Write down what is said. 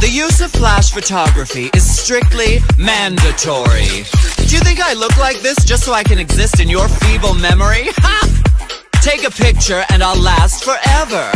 The use of flash photography is strictly mandatory. Do you think I look like this just so I can exist in your feeble memory? Ha! Take a picture and I'll last forever.